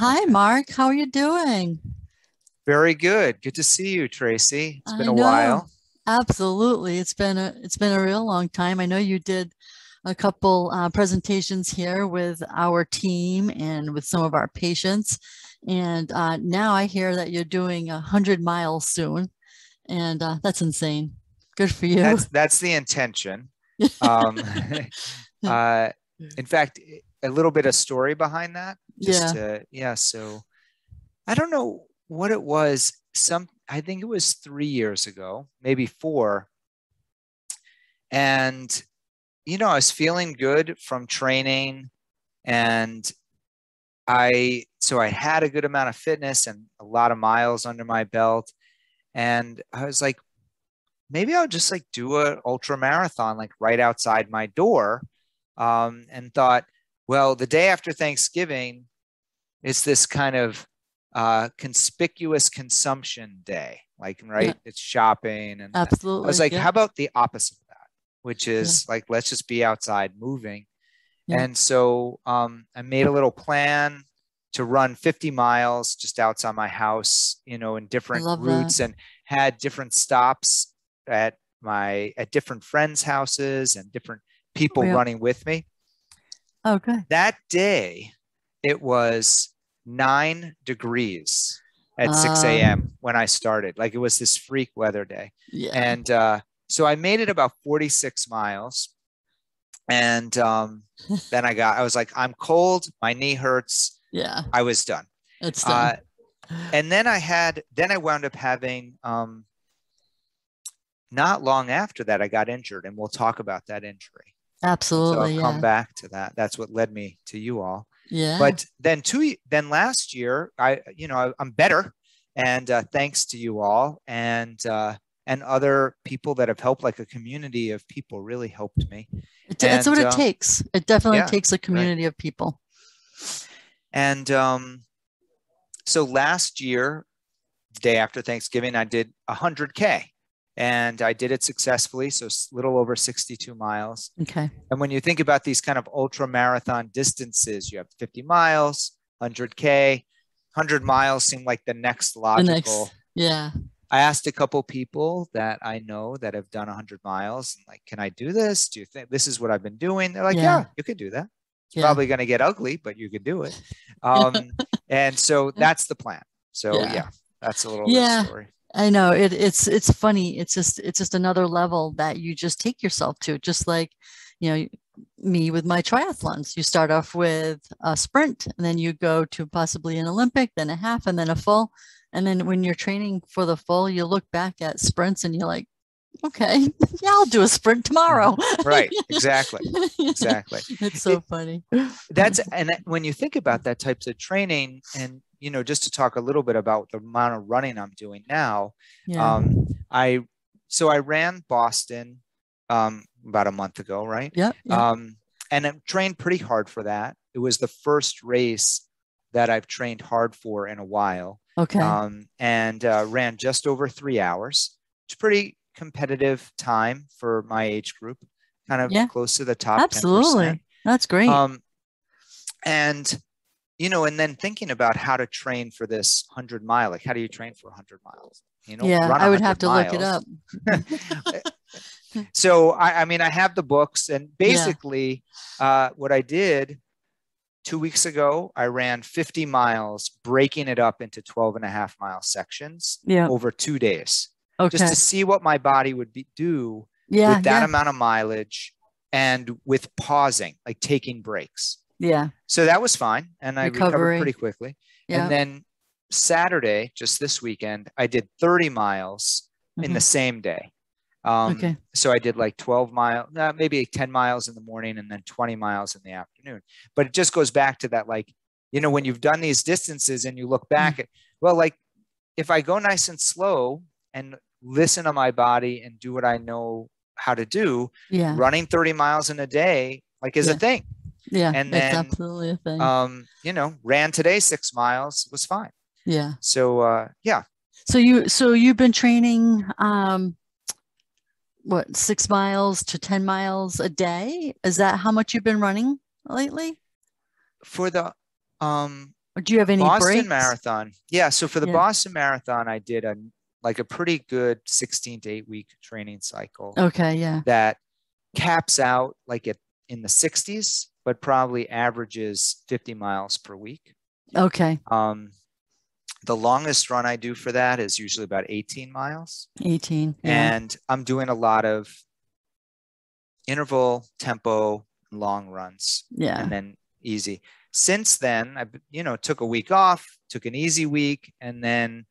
Hi, Marc. How are you doing? Very good. Good to see you, Tracy. It's been a know. while. Absolutely. It's been a it's been a real long time. I know you did a couple uh, presentations here with our team and with some of our patients. And uh, now I hear that you're doing a hundred miles soon, and uh, that's insane. Good for you. That's that's the intention. Um, uh, in fact, a little bit of story behind that. Just yeah. to, yeah. So I don't know what it was. Some I think it was three years ago, maybe four. And you know, I was feeling good from training, and I so I had a good amount of fitness and a lot of miles under my belt, and I was like, maybe I'll just like do a ultra marathon like right outside my door, um, and thought, well, the day after Thanksgiving, it's this kind of uh, conspicuous consumption day, like right, Yeah. it's shopping, and I was like, yeah. how about the opposite of that, which is like let's just be outside moving. Yeah. And so um, I made a little plan to run 50 miles just outside my house, you know, in different routes that. and had different stops at my at different friends' houses and different people Yeah. running with me. Oh, good. That day, it was nine degrees at 6 Ah. a.m. when I started. Like it was this freak weather day. Yeah. And uh, so I made it about 46 miles. And um, then I got, I was like, I'm cold. My knee hurts. yeah. I was done. It's Uh, done. and then I had, then I wound up having, um, not long after that, I got injured. And we'll talk about that injury. So Absolutely. I'll come back to that. That's what led me to you all. Yeah. But then two, then last year, I, you know, I, I'm better. And uh, thanks to you all and, uh, and other people that have helped, like a community of people really helped me. It- That's what And, it uh, takes. It definitely yeah, takes a community of people. And um, so last year, the day after Thanksgiving, I did 100K and I did it successfully. So little over 62 miles. Okay. And when you think about these kind of ultra marathon distances, you have 50 miles, 100K, 100 miles seem like the next logical. The next. Yeah. I asked a couple people that I know that have done 100 miles, and like, can I do this? Do you think this is what I've been doing? They're like, Yeah. yeah, you could do that. It's Yeah. probably going to get ugly, but you could do it. Um, and so that's the plan. So Yeah. yeah, that's a little Yeah. story. I know it, it's it's funny. It's just it's just another level that you just take yourself to. Just like, you know, me with my triathlons. You start off with a sprint, and then you go to possibly an Olympic, then a half, and then a full. And then when you're training for the full, you look back at sprints and you're like, okay, yeah, I'll do a sprint tomorrow. Right. Exactly. Exactly. it's so funny. That's and when you think about that types of training, and you know, just to talk a little bit about the amount of running I'm doing now. Yeah. Um, I so I ran Boston um, about a month ago, right? Yeah. yep. Um, and I trained pretty hard for that. It was the first race that I've trained hard for in a while. okay. Um, and uh, ran just over three hours. It's pretty competitive time for my age group, kind of Yeah. close to the top. Absolutely. 10%. That's great. Um, and you know, and then thinking about how to train for this hundred mile, like how do you train for hundred miles? You know, yeah, I would have 100 to look it up. so I, I mean, I have the books, and basically, uh, what I did two weeks ago, I ran 50 miles, breaking it up into 12 and a half mile sections Yeah. over two days, Okay. just to see what my body would be, do yeah. with that yeah. amount of mileage and with pausing, like taking breaks. Yeah. So that was fine. And I recovered pretty quickly. Yeah. And then Saturday, just this weekend, I did 30 miles in the same day. Um, Mm-hmm. Okay. So I did like 12 miles, uh, maybe 10 miles in the morning and then 20 miles in the afternoon. But it just goes back to that, like, you know, when you've done these distances and you look back at, well, like if I go nice and slow and listen to my body and do what I know how to do, Yeah. running 30 miles in a day, like is Yeah. a thing. Yeah. and it's then, absolutely a thing. Um, you know, ran today six miles was fine. yeah. So uh, yeah, So you so you've been training um what six miles to ten miles a day? Is that how much you've been running lately? for the um Or do you have any Boston breaks? Marathon. Yeah. So for the Yeah. Boston Marathon, I did a like a pretty good 16 to 8 week training cycle Okay, yeah. that caps out like at in the 60s, but probably averages 50 miles per week. Okay, Um, the longest run I do for that is usually about 18 miles. 18. Yeah. And I'm doing a lot of interval, tempo, long runs, yeah. and then easy. Since then, I you know took a week off, took an easy week, and then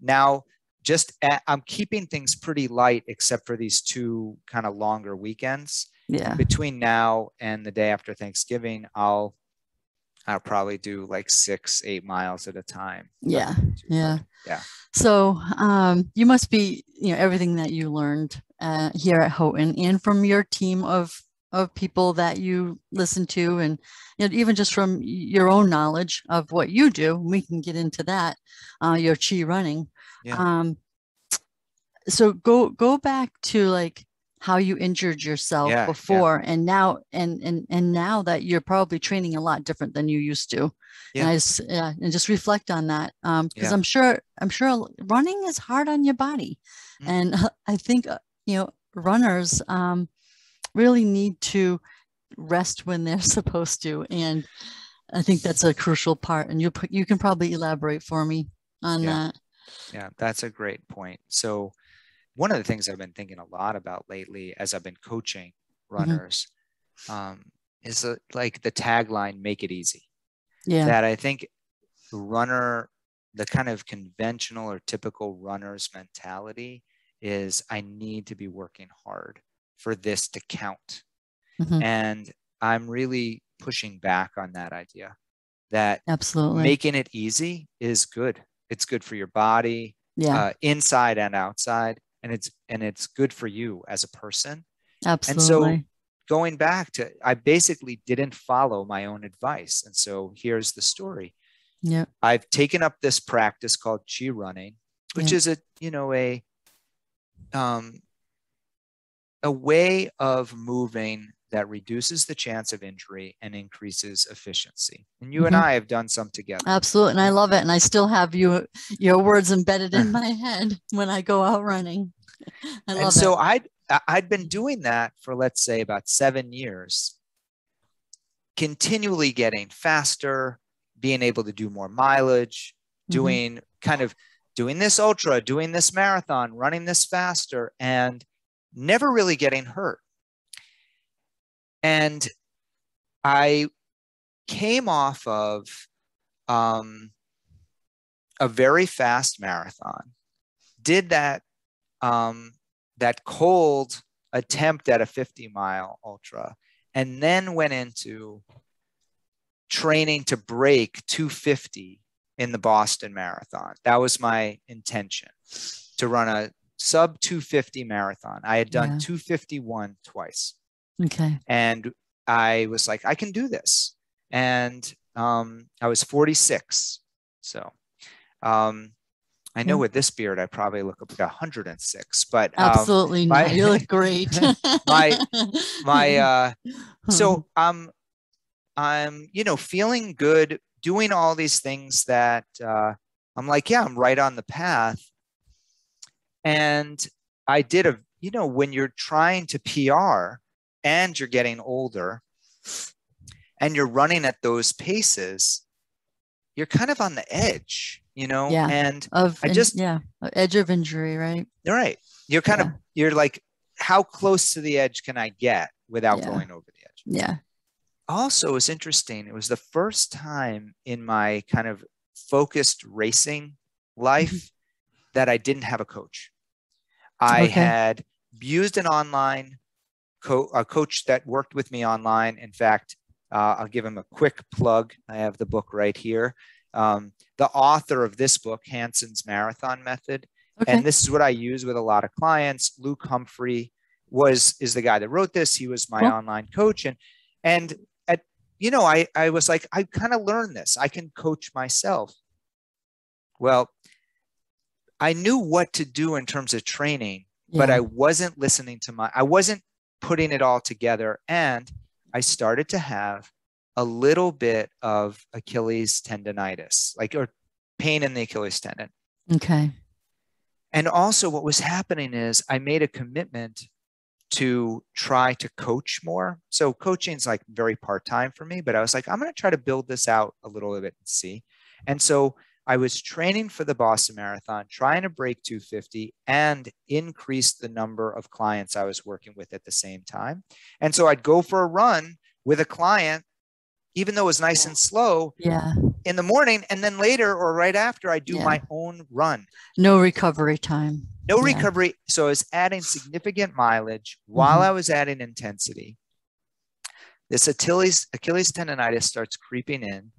now just at, I'm keeping things pretty light, except for these two kind of longer weekends. Yeah. Between now and the day after Thanksgiving, I'll I'll probably do like six, eight miles at a time. Yeah. Yeah. hard. Yeah. So um, you must be, you know, everything that you learned uh, here at Houghton and from your team of of people that you listen to, and you know, even just from your own knowledge of what you do. We can get into that. Uh, your chi running. Yeah. Um, so go go back to like how you injured yourself Yeah, yeah. before and now and and and now that you're probably training a lot different than you used to and Yeah. i just yeah and just reflect on that um because Yeah. i'm sure i'm sure running is hard on your body Mm. and i think uh, you know runners um really need to rest when they're supposed to and i think that's a crucial part and you put you can probably elaborate for me on Yeah. that Yeah, that's a great point. So, one of the things I've been thinking a lot about lately as I've been coaching runners um, is uh, like the tagline, make it easy. yeah That I think the runner, the kind of conventional or typical runner's mentality is I need to be working hard for this to count. Mhm. And I'm really pushing back on that idea that absolutely making it easy is good. It's good for your body, yeah. uh, inside and outside and it's and it's good for you as a person. Absolutely And so going back to i basically didn't follow my own advice. And so here's the story. Yeah i've taken up this practice called chi running which Yeah. is a you know a um a way of moving that reduces the chance of injury and increases efficiency and you and Mhm. i have done some together Absolutely. And I love it. And I still have you your words embedded in my head when I go out running. I love and so it. I'd I- I'd been doing that for let's say about seven years, continually getting faster, being able to do more mileage, Mhm. doing kind of doing this ultra, doing this marathon, running this faster, and never really getting hurt. And I came off of um, a very fast marathon, did that um, that cold attempt at a 50 mile ultra, and then went into training to break 250 in the Boston Marathon. That was my intention to run a sub 250 marathon. I had done Yeah. 251 twice Okay. and I was like, I can do this. And um, I was 46. So um, I know Yeah. with this beard, I probably look like 106, but um, Absolutely my- not. You look great. my- my, uh, so um, I'm, you know, feeling good, doing all these things that uh, I'm like, yeah, I'm right on the path. And I did a, you know, when you're trying to PR and you're getting older and you're running at those paces, you're kind of on the edge, you know, Yeah. and of I just- yeah, edge of injury, right? you're right. You're kind of, you're like, how close to the edge can I get without Yeah. going over the edge? Yeah. also it was interesting it was the first time in my kind of focused racing life mm-hmm. that i didn't have a coach i Okay. had used an online co- a coach that worked with me online in fact uh, i'll give him a quick plug i have the book right here um, the author of this book hanson's marathon method Okay. and this is what I use with a lot of clients. Luke Humphrey was is the guy that wrote this. He was my Cool. online coach, and and at you know I I was like I kind of learned this. I can coach myself. Well, I knew what to do in terms of training, but I wasn't listening to my. I wasn't putting it all together, and I started to have a little bit of Achilles tendonitis, like or pain in the Achilles tendon. Okay. And also, what was happening is I made a commitment to try to coach more. So, coaching is like very part time for me, but I was like, I'm going to try to build this out a little bit and see. And so, I was training for the Boston Marathon, trying to break 250 and increase the number of clients I was working with at the same time. And so I'd go for a run with a client, even though it was nice and slow Yeah. in the morning. And then later or right after, I do Yeah. my own run. No recovery time. No Yeah. recovery. So I was adding significant mileage while Mhm. I was adding intensity. This Achilles, Achilles tendonitis starts creeping in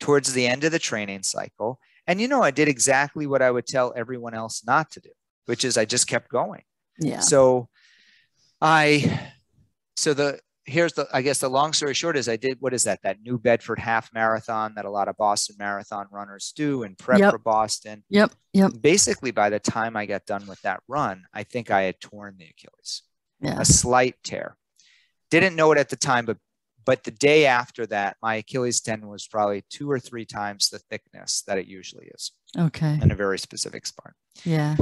towards the end of the training cycle. And you know, I did exactly what I would tell everyone else not to do, which is I just kept going. Yeah. So I, so the, here's the, I guess the long story short is I did, what is that? That New Bedford half marathon that a lot of Boston marathon runners do and prep Yep. for Boston. Yep. Yep. Basically, by the time I got done with that run, I think I had torn the Achilles, Yeah. a slight tear. Didn't know it at the time, but but the day after that, my Achilles tendon was probably two or three times the thickness that it usually is Okay. in a very specific spot. Yeah.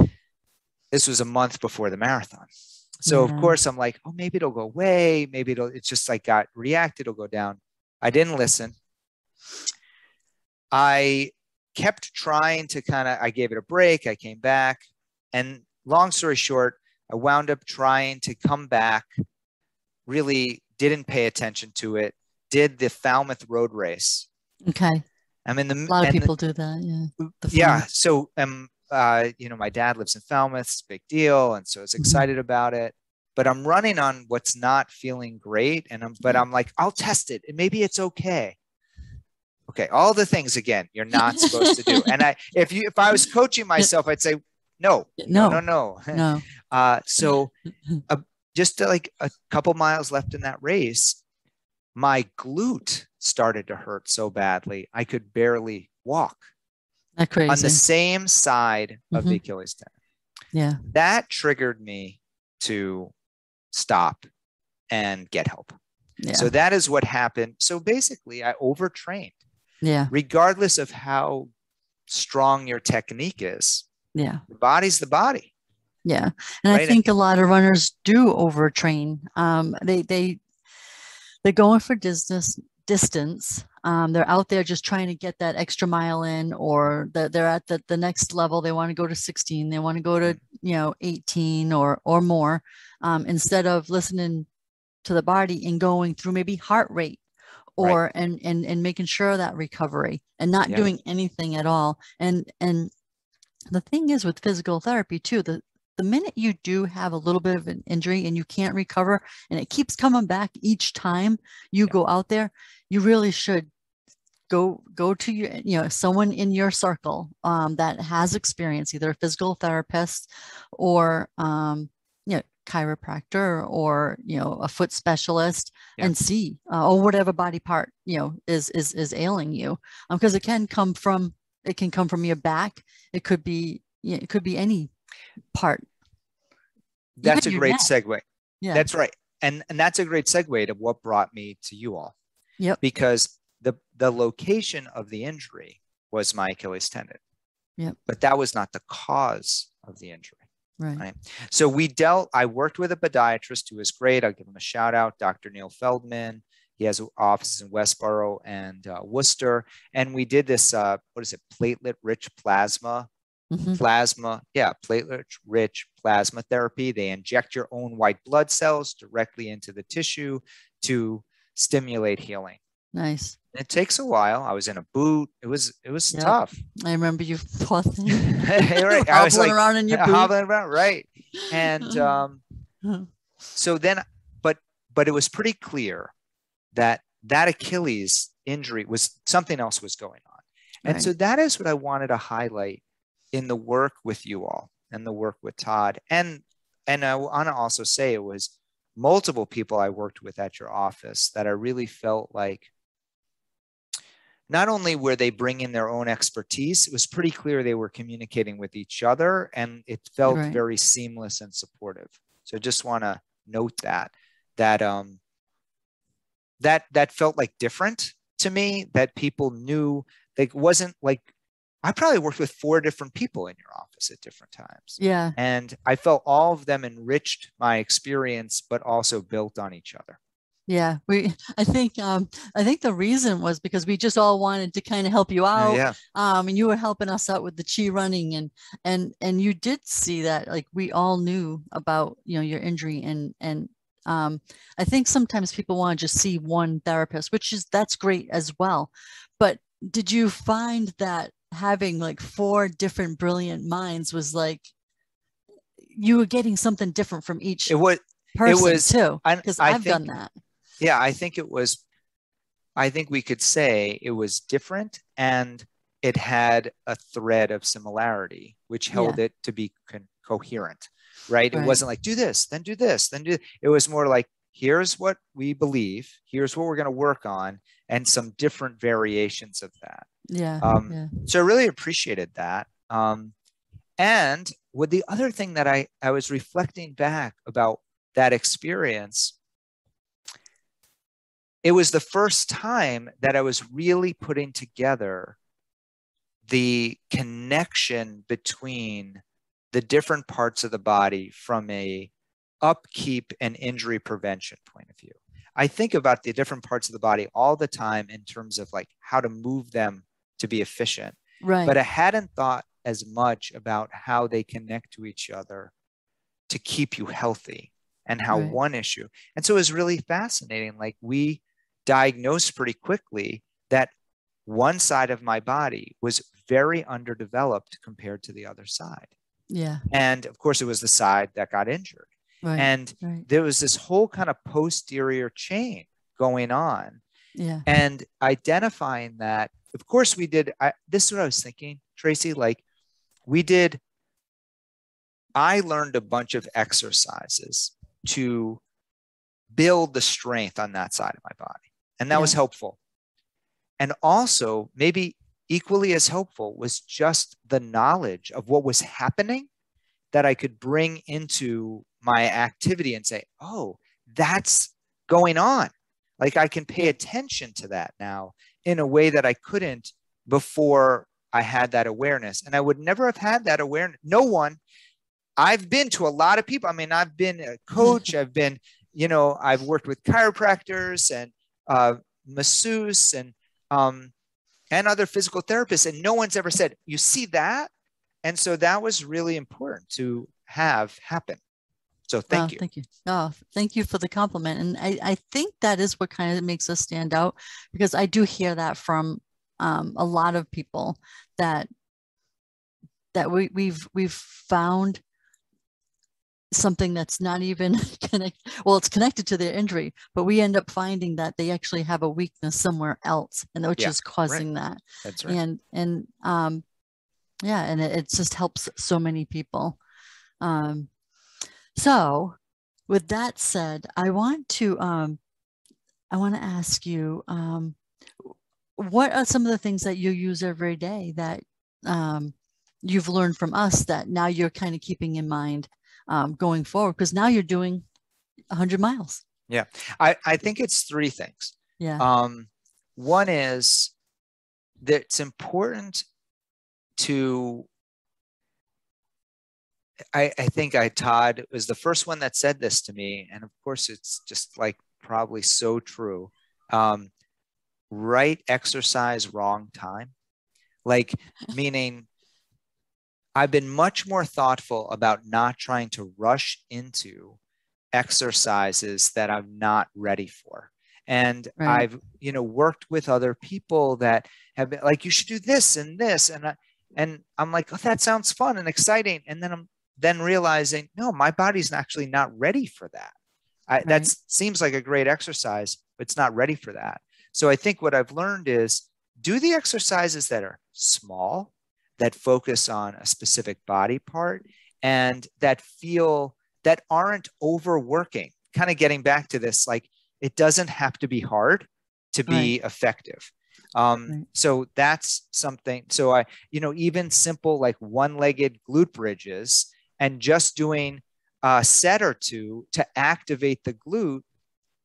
This was a month before the marathon. So Yeah. of course I'm like, oh, maybe it'll go away. Maybe it'll, it's just like got reacted, it'll go down. I didn't listen. I kept trying to kind of, I gave it a break. I came back. And long story short, I wound up trying to come back, really didn't pay attention to it, did the Falmouth road race. Okay. I mean, the A lot of and the- people do that. Yeah. Yeah so um uh you know my dad lives in falmouth it's a big deal and so i was Mhm. excited about it but i'm running on what's not feeling great and i'm but i'm like i'll test it and maybe it's okay okay all the things again you're not supposed to do and i if you if i was coaching myself i'd say no No. no no no No. uh so uh, just uh, like a couple miles left in that race my glute started to hurt so badly i could barely walk Not crazy. on the same side of the Mhm. Achilles tendon. yeah. That triggered me to stop and get help. Yeah. So that is what happened. So basically, I overtrained, yeah. regardless of how strong your technique is. Yeah. The body's the body. Yeah. And I think a lot of runners do overtrain. Um, they they they're going for distance distance. Um, they're out there just trying to get that extra mile in, or they're, they're at the, the next level. They want to go to 16. They want to go to you know 18 or or more, um, instead of listening to the body and going through maybe heart rate Right. or and and and making sure that recovery and not Yeah. doing anything at all. And and the thing is with physical therapy too, the the minute you do have a little bit of an injury and you can't recover and it keeps coming back each time you Yeah. go out there, you really should go go to your you know someone in your circle um, that has experience, either a physical therapist or um, you know chiropractor or you know a foot specialist Yeah. and see uh, or whatever body part you know is is is ailing you because it can come from it can come from your back it could be you know, it could be any part That's a great segue. yeah That's right. And and that's a great segue to what brought me to you all. Yep. Because the the location of the injury was my Achilles tendon. Yep. But that was not the cause of the injury. right right. So we dealt, I worked with a podiatrist who was great. I'll give him a shout out, Dr. Neil Feldman. He has offices in Westborough and uh, Worcester. And we did this, uh, what is it, platelet rich plasma, Mhm. plasma, yeah, platelet rich plasma therapy. They inject your own white blood cells directly into the tissue to stimulate healing. nice It takes a while. I was in a boot. It was it was Yep. tough. i remember you thing Right, I was like, around in your boot hobbling around, right? And um, so then but but it was pretty clear that that achilles injury was something else was going on and Right. so that is what i wanted to highlight in the work with you all and the work with todd and and i want to also say it was multiple people i worked with at your office that i really felt like not only were they bringing their own expertise, it was pretty clear they were communicating with each other and it felt Right. very seamless and supportive. So just want to note that that um that that felt like different to me that people knew like wasn't like I probably worked with four different people in your office at different times. Yeah. And I felt all of them enriched my experience, but also built on each other. Yeah, we. I think. Um, I think the reason was because we just all wanted to kind of help you out. Yeah. Um, and you were helping us out with the chi running, and and and you did see that. Like we all knew about you know your injury, and and um, I think sometimes people want to just see one therapist, which is that's great as well. But did you find that having like four different brilliant minds was like you were getting something different from each It was person was- too? I- Because I've done that. yeah, I think it was I think we could say it was different and it had a thread of similarity, which held it to be con- coherent, right? It wasn't like do this, then do this, then do. It was more like here's what we believe, here's what we're going to work on, and some different variations of that. Yeah. Um, yeah. So I really appreciated that. Um, and with the other thing that I I was reflecting back about that experience it was the first time that I was really putting together the connection between the different parts of the body from a upkeep and injury prevention point of view. I think about the different parts of the body all the time in terms of like how to move them to be efficient, Right. but I hadn't thought as much about how they connect to each other to keep you healthy and how Right. one issue. And so it was really fascinating. Like we diagnosed pretty quickly that one side of my body was very underdeveloped compared to the other side. yeah. And of course, it was the side that got injured. Right. And right. there was this whole kind of posterior chain going on Yeah. and identifying that of course we did I, this is what i was thinking tracy like we did i learned a bunch of exercises to build the strength on that side of my body and that was helpful and also maybe equally as helpful was just the knowledge of what was happening that i could bring into my activity and say oh that's going on like I can pay attention to that now in a way that I couldn't before I had that awareness. And I would never have had that awareness. No one, I've been to a lot of people. I mean, I've been a coach, I've been, you know, I've worked with chiropractors and uh, masseuse and, um, and other physical therapists, and no one's ever said, You see that? And so that was really important to have happen. So thank Oh, you. Thank you. Oh, thank you for the compliment. And I, I think that is what kind of makes us stand out because I do hear that from um, a lot of people that that we, we've we've found something that's not even connected. Well, it's connected to their injury, but we end up finding that they actually have a weakness somewhere else, and which Yeah, is causing that. That's right. And and um, yeah, and it, it just helps so many people. Um, so, with that said, I want to um, I want to ask you, um, what are some of the things that you use every day that um, you've learned from us that now you're kind of keeping in mind um, going forward? Because now you're doing 100 miles. Yeah, I, I think it's three things. Yeah. Um, one is that it's important to. I, I think I Todd was the first one that said this to me, and of course it's just like probably so true. Um, right exercise, wrong time, like meaning. I've been much more thoughtful about not trying to rush into exercises that I'm not ready for and Right. I've you know worked with other people that have been like you should do this and this and I, and I'm like oh that sounds fun and exciting and then I'm then realizing no my body's actually not ready for that. I, Right. that seems like a great exercise but it's not ready for that. So I think what I've learned is do the exercises that are small that focus on a specific body part and that feel that aren't overworking. Kind of getting back to this like it doesn't have to be hard to be effective. Um, Right. so that's something so i you know even simple like one-legged glute bridges and just doing a set or two to activate the glute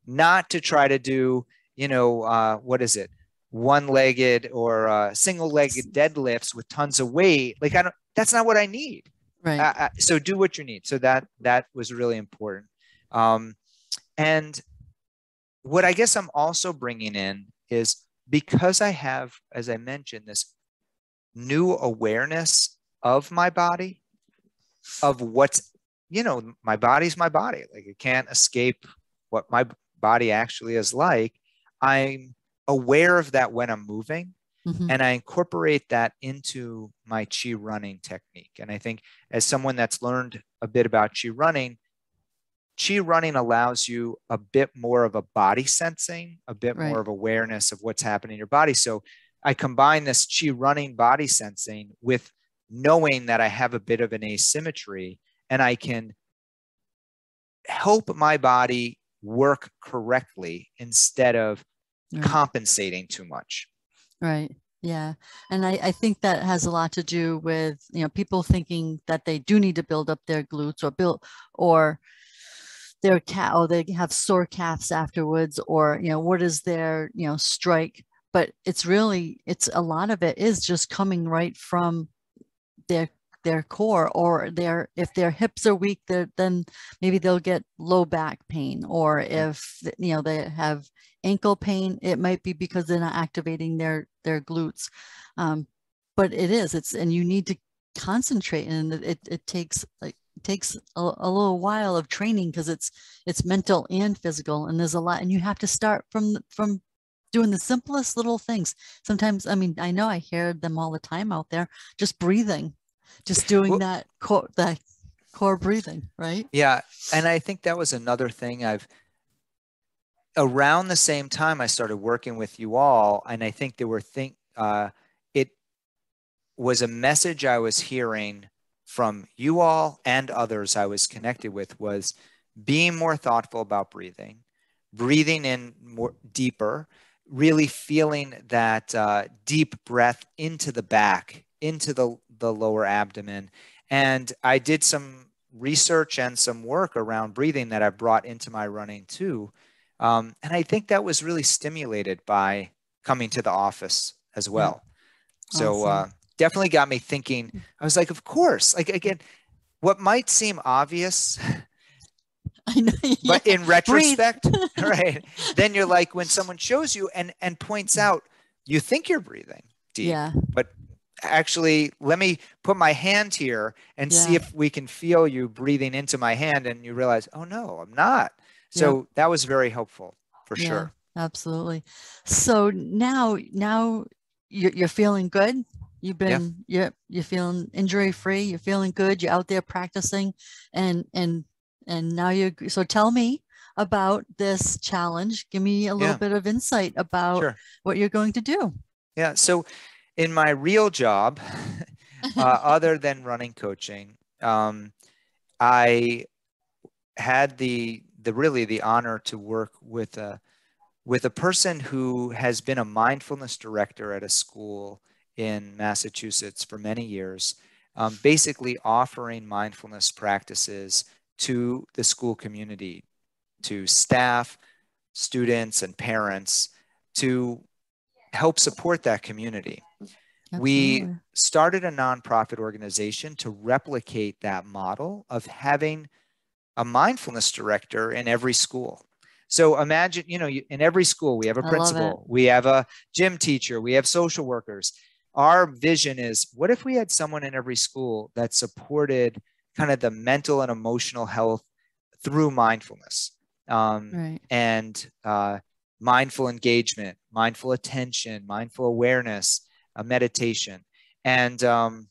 not to try to do you know uh, what is it one-legged or uh, single-legged deadlifts with tons of weight. Like I don't. That's not what I need. Right. Uh, so do what you need. So that that was really important. Um, and what I guess I'm also bringing in is because I have, as I mentioned, this new awareness of my body, of what's, you know, my body's my body. Like it can't escape what my body actually is like. I'm aware of that when I'm moving. Mm-hmm. And I incorporate that into my chi running technique. And I think as someone that's learned a bit about chi running, chi running allows you a bit more of a body sensing, a bit right. more of awareness of what's happening in your body. So I combine this chi running body sensing with knowing that I have a bit of an asymmetry and I can help my body work correctly instead of right. compensating too much. Right. Yeah. And I, I think that has a lot to do with, you know, people thinking that they do need to build up their glutes or build or their cat or they have sore calves afterwards or, you know, what is their, you know, strike. But it's really, it's a lot of it is just coming right from their their core or their if their hips are weak then maybe they'll get low back pain or if you know they have ankle pain it might be because they're not activating their their glutes. Um, but it is it's and you need to concentrate and it, it takes like it takes a, a little while of training because it's it's mental and physical and there's a lot and you have to start from from doing the simplest little things. Sometimes i mean i know i hear them all the time out there just breathing just doing well, that core that core breathing right? Yeah and i think that was another thing i've around the same time i started working with you all and i think there were think uh, it was a message i was hearing from you all and others i was connected with was being more thoughtful about breathing breathing in more deeper really feeling that uh, deep breath into the back into the the lower abdomen. And I did some research and some work around breathing that I brought into my running too. Um, and I think that was really stimulated by coming to the office as well. So uh, definitely got me thinking. I was like, of course. Like again, what might seem obvious. I know, yeah. But in retrospect, right? Then you're like when someone shows you and and points mm. out, you think you're breathing deep, yeah. but actually let me put my hand here and yeah. see if we can feel you breathing into my hand and you realize oh no i'm not so yeah. that was very helpful for sure absolutely so now now you're, you're feeling good you've been yeah. you're, you're feeling injury free you're feeling good you're out there practicing and and and now you so tell me about this challenge. Give me a little bit of insight about sure. what you're going to do. Yeah so in my real job, uh, other than running coaching, um, I had the the really the honor to work with a with a person who has been a mindfulness director at a school in Massachusetts for many years, um, basically offering mindfulness practices to the school community, to staff, students, and parents to help support that community. Absolutely. We started a nonprofit organization to replicate that model of having a mindfulness director in every school. So imagine, you know, in every school, we have a principal, we have a gym teacher, we have social workers. Our vision is what if we had someone in every school that supported kind of the mental and emotional health through mindfulness um, right. and uh, mindful engagement, mindful attention, mindful awareness, a meditation. And um,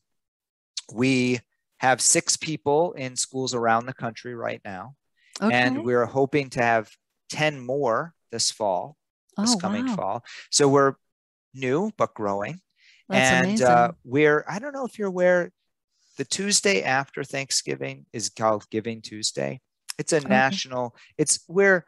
we have six people in schools around the country right now. Okay. And we're hoping to have 10 more this fall, this oh, coming wow. fall. So we're new, but growing. That's and uh, we're, I don't know if you're aware, the Tuesday after Thanksgiving is called Giving Tuesday. It's a okay. national, it's where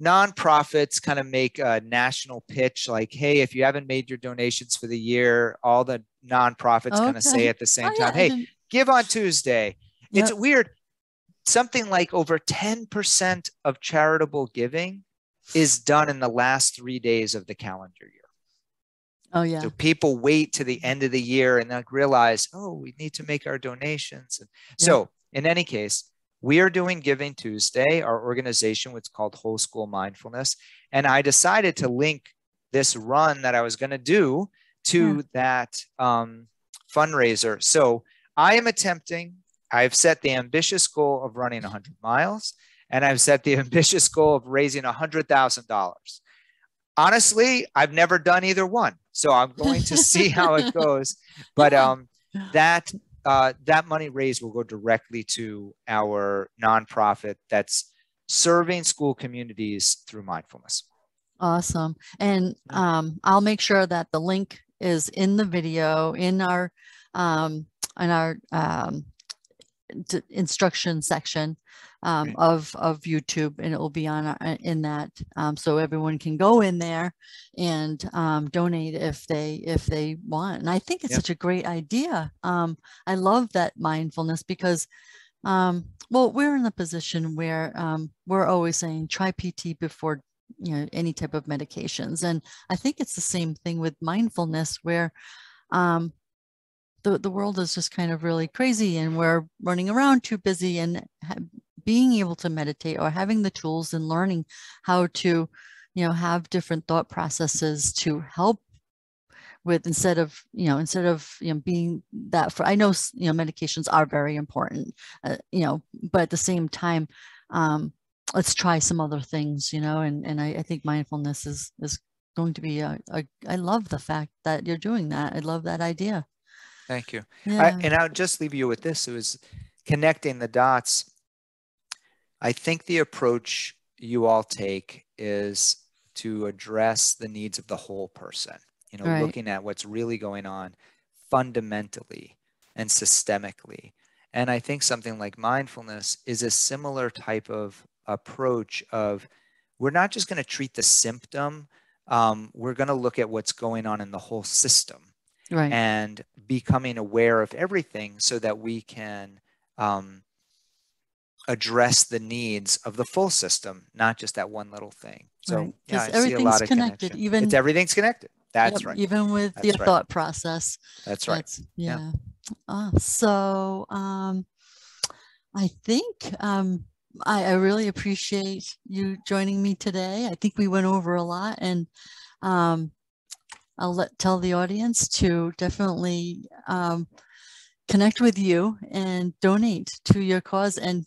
nonprofits kind of make a national pitch like hey if you haven't made your donations for the year all the nonprofits okay. kind of say at the same oh, time yeah. hey give on tuesday yep. it's weird something like over 10% of charitable giving is done in the last three days of the calendar year Oh yeah. So people wait to the end of the year and then realize, oh, we need to make our donations. And Yeah. so in any case, we are doing Giving Tuesday, our organization, what's called WholeSchool Mindfulness. And I decided to link this run that I was going to do to that um, fundraiser. So I am attempting, I've set the ambitious goal of running 100 miles, and I've set the ambitious goal of raising $100,000. Honestly, I've never done either one. So I'm going to see how it goes. But um, that uh, that money raised will go directly to our nonprofit that's serving school communities through mindfulness. Awesome. And um, I'll make sure that the link is in the video in our um, in our um, instruction section um, of of YouTube, and it will be on our, in that, um, so everyone can go in there and um, donate if they if they want. And I think it's Yep. such a great idea. Um, I love that mindfulness because um, well, we're in a position where um, we're always saying try PT before you know any type of medications, and I think it's the same thing with mindfulness where um, the the world is just kind of really crazy, and we're running around too busy, and being able to meditate or having the tools and learning how to you know have different thought processes to help with instead of you know instead of you know being that for i know you know medications are very important uh, you know but at the same time um let's try some other things you know and and i, I think mindfulness is is going to be a, a i love the fact that you're doing that i love that idea Thank you. I, yeah and I'll just leave you with this. It was connecting the dots. I think the approach you all take is to address the needs of the whole person, you know, Right. looking at what's really going on fundamentally and systemically. And I think something like mindfulness is a similar type of approach of we're not just going to treat the symptom, um, we're going to look at what's going on in the whole system right and becoming aware of everything so that we can um, address the needs of the full system, not just that one little thing. So Right, yeah, I see a everything's lot of connected, connection. even- it's, everything's connected. That's Yep, right. even with That's your right. thought process That's right. That's Yeah. yeah. Ah, so um, I think um, I, I really appreciate you joining me today. I think we went over a lot, and um, I'll let tell the audience to definitely um, connect with you and donate to your cause. And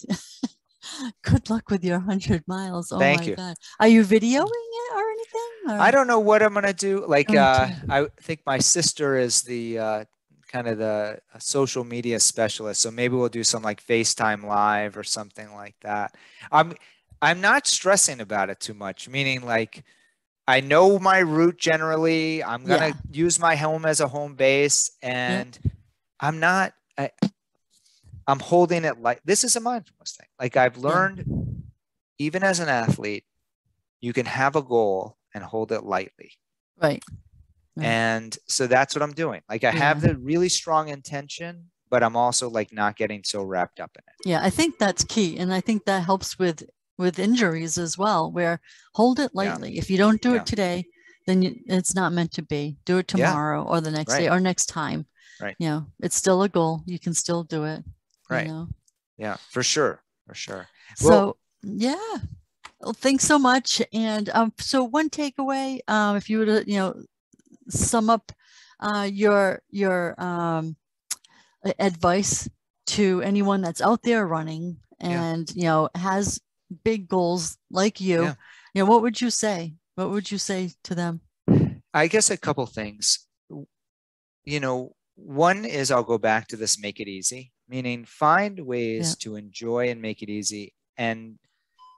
good luck with your hundred miles. Oh Thank my you. God! Are you videoing it or anything? I don't know what I'm gonna do. Like, Me uh. I think my sister is the uh, kind of the uh, social media specialist, so maybe we'll do some like FaceTime live or something like that. I'm I'm not stressing about it too much. Meaning, like, I know my route generally. I'm gonna Yeah. use my home as a home base, and I'm not. I, I'm holding it like this is a mindfulness thing. Like I've learned, even as an athlete, you can have a goal and hold it lightly. Right. Right. And so that's what I'm doing. Like I have the really strong intention, but I'm also like not getting so wrapped up in it. Yeah, I think that's key, and I think that helps with with injuries as well. Where hold it Yeah. lightly. If you don't do Yeah. it today, then you, it's not meant to be. Do it Yeah. tomorrow or the next day or next time. Right. You know, it's still a goal. You can still do it. you Right. know? Yeah, for sure. For sure. So Well- yeah. Well, thanks so much. And um, so one takeaway, um, if you were to, you know, sum up uh, your your um, advice to anyone that's out there running Yeah. and you know has big goals like you, Yeah. you know, what would you say? What would you say to them? I guess a couple things. You know, one is I'll go back to this make it easy, meaning find ways to enjoy and make it easy. And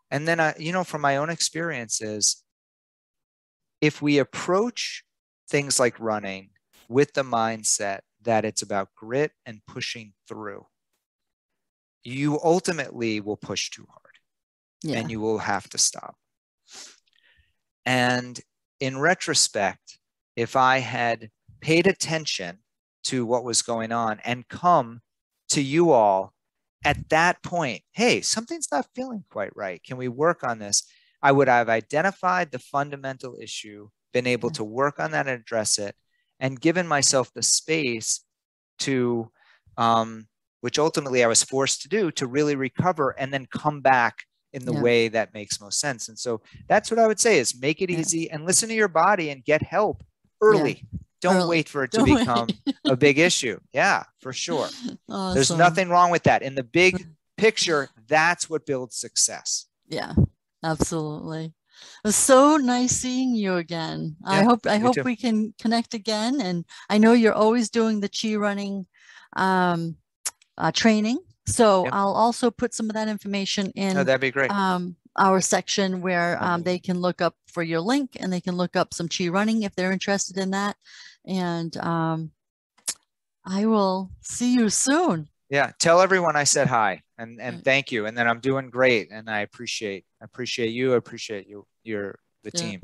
and then I, you know, from my own experiences, if we approach things like running with the mindset that it's about grit and pushing through, you ultimately will push too hard Yeah. and you will have to stop. And in retrospect, if I had paid attention to what was going on and come to you all at that point, hey, something's not feeling quite right. Can we work on this? I would have identified the fundamental issue, been able to work on that and address it, and given myself the space to um, which ultimately I was forced to do to really recover and then come back in the yeah. way that makes most sense. And so that's what I would say is make it yeah. easy and listen to your body and get help early. Yeah. Don't early. wait for it to Don't become a big issue. Yeah, for sure. Awesome. There's nothing wrong with that. In the big picture, that's what builds success. Yeah, absolutely. It was so nice seeing you again. Yeah, I hope I hope too. we can connect again. And I know you're always doing the chi running um, uh, training. So yep. I'll also put some of that information in. Oh, that'd be great. Um, our section where um, they can look up for your link and they can look up some chi running if they're interested in that. And um, I will see you soon. Yeah, tell everyone I said hi and and thank you, and then I'm doing great, and I appreciate appreciate you, I appreciate you, your the yeah. team.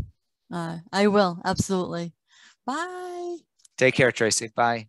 Uh, I will absolutely. Bye. Take care, Tracy. Bye.